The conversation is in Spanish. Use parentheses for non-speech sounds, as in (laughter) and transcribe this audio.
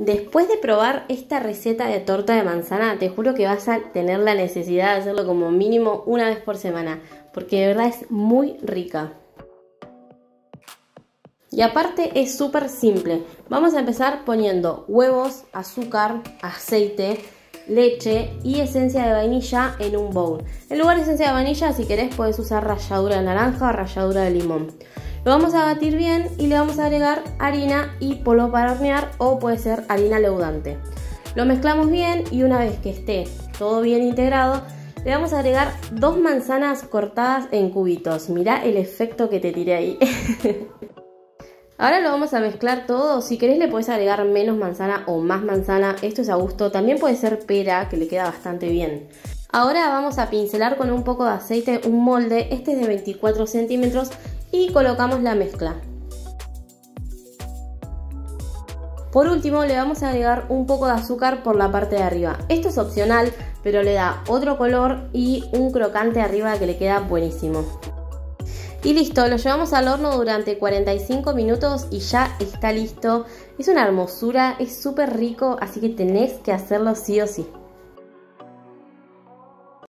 Después de probar esta receta de torta de manzana, te juro que vas a tener la necesidad de hacerlo como mínimo una vez por semana, porque de verdad es muy rica. Y aparte es súper simple. Vamos a empezar poniendo huevos, azúcar, aceite, leche y esencia de vainilla en un bowl. En lugar de esencia de vainilla, si querés, puedes usar ralladura de naranja o ralladura de limón. Lo vamos a batir bien y le vamos a agregar harina y polvo para hornear o puede ser harina leudante. Lo mezclamos bien y una vez que esté todo bien integrado, le vamos a agregar dos manzanas cortadas en cubitos. Mirá el efecto que te tiré ahí. (laughs) Ahora lo vamos a mezclar todo. Si querés le puedes agregar menos manzana o más manzana. Esto es a gusto. También puede ser pera, que le queda bastante bien. Ahora vamos a pincelar con un poco de aceite un molde. Este es de 24 centímetros y colocamos la mezcla. Por último le vamos a agregar un poco de azúcar por la parte de arriba. Esto es opcional, pero le da otro color y un crocante arriba que le queda buenísimo. Y listo, lo llevamos al horno durante 45 minutos y ya está listo. Es una hermosura, es súper rico, así que tenés que hacerlo sí o sí.